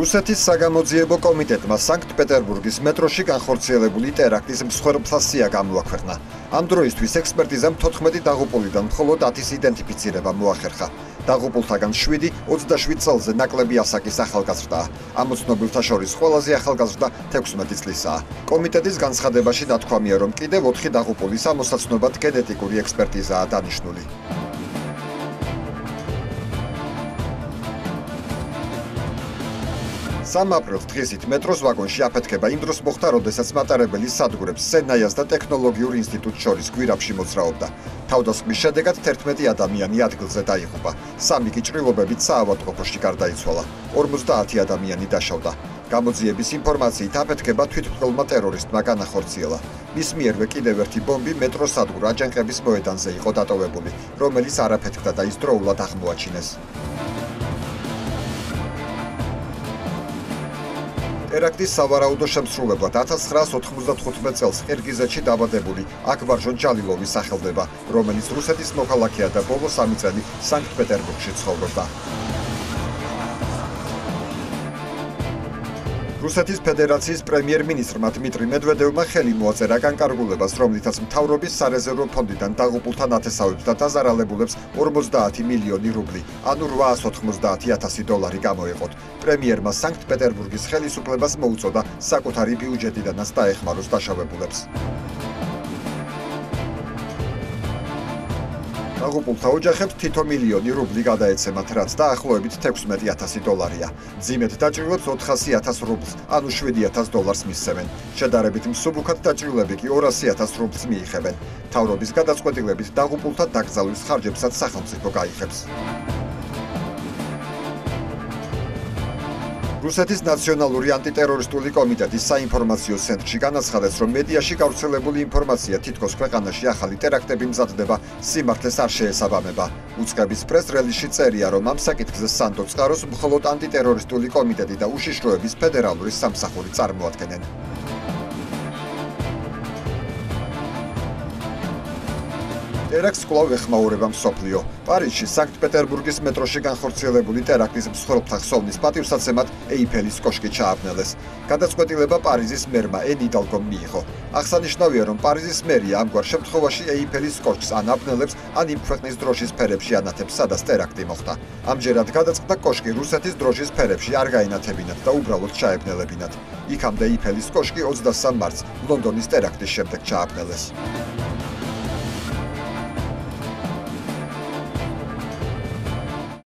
რუსეთის საგამოძიებო კომიტეტმა სანქტ-პეტერბურგის მეტროში განხორციელებული ტერაქტის მსხვერპლთა სია გამოაქვეყნა. ამ დროისთვის ექსპერტიზამ 14 დაღუპულიდან მხოლოდ 10-ის იდენტიფიცირება მოახერხა. დაღუპულთაგან 7 27 წელზე ნაკლები ასაკის ახალგაზრდაა. ამ უცნობილთა შორის ყველაზე ახალგაზრდა 16 წლისაა. კომიტეტის განცხადებაში ნათქვამია, რომ კიდევ 4 დაღუპულის ამოსაცნობად გენეტიკური ექსპერტიზაა დანიშნული. სამ აპრილს დღისით მეტროს ვაგონში აფეთქება იმ დროს მოხდა, როდესაც მატარებელი სადგურებს სენაიას და ტექნოლოგიურ ინსტიტუტ შორის გვირაბში მოძრაობდა. თავდასხმის შედეგად 11 ადამიანი ადგილზე დაიღუპა. სამი კი ჭრილობებით საავადმყოფოში გარდაიცვალა. 50 ადამიანი დაშავდა. გამოძიების ინფორმაციით აფეთქება თვითმკვლელმა ტერორისტმა განახორციელა. მის მიერვე კიდევ ერთი ბომბი მეტროს სადგურ აჯანყების მოედანზე იყო დატოვებული, რომელიც არაფეთქდა და ის დროულად აღმოაჩინეს. ტერაქტის სავარაუდო შემსრულებლად 1995 წელს ყირგიზეთში დაბადებული აკბარჟონ ჯალილოვი სახელდება, რომელიც რუსეთის მოქალაქეა და ბოლო 3 წელი სანქტ-პეტერბურგში ცხოვრობდა. რუსეთის ფედერაციის პრემიერ-მინისტრმა დმიტრი მედვედევმა ხელი მოაწერა განკარგულებას, რომლითაც მთავრობის სარეზერვო ფონდიდან დაღუპულთა ნათესავებს და დაზარალებულებს 50 მილიონი რუბლი, ანუ 890000 დოლარი გამოეყოთ. პრემიერმა სანქტ-პეტერბურგის ხელისუფლებას მოუწოდა საკუთარი ბიუჯეტიდანაც დაეხმაროს დაშავებულებს. დაღუპულთა ოჯახებს თითო მილიონი რუბლი გადაეცემათ, რაც დაახლოებით 16000 დოლარია. ძიმეთ დაჭრილებს 400000 რუბლს, ანუ 7000 დოლარს მისცემენ. შედარებით მსუბუქად დაჭრილები კი 200000 რუბლს მიიღებენ. თავრობის გადაწყვეტილებით დაღუპულთა დაკრძალვის ხარჯებსაც სახელმწიფო გაიღებს. რუსეთის ნაციონალური ანტიტერორისტული კომიტეტის საინფორმაციო ცენტრში განაცხადეს, რომ მედიაში გავრცელებული ინფორმაცია თითქოს ქვეყანაში ახალი ტერაქტები მზადდება, სიმართლეს არ შეესაბამება. უცხების პრეს-რელიზში წერია, რომ ამ საკითხზე სანდო წყაროს მხოლოდ ანტიტერორისტული კომიტეტი და უშიშროების ფედერალური სამსახური წარმოადგენენ. ტერაქტს კვლავ ეხმაურება მსოფლიო. პარიზში, სანქტ-პეტერბურგის მეტროში განხორციელებული ტერაქტის მსხვერპლთა ხსოვნის პატივსაცემად ეიფელის კოშკი ჩააბნელეს. გადაწყვეტილება პარიზის მერმა ენ იდალგომ მიიღო. აღსანიშნავია, რომ პარიზის მერია ამგვარ შემთხვევაში ეიფელის კოშკს ან აბნელებს, ან იმ ქვეყნის დროშის ფერებში ანათებს, სადაც ტერაქტი მოხდა. ამჯერად გადაწყდა კოშკი რუსეთის დროშის ფერებში არ გაინათებინათ და უბრალოდ ჩაებნელებინათ. იქამდე ეიფელის კოშკი 23 მარტს ლონდონის ტერაქტის შემდეგ ჩააბნელეს.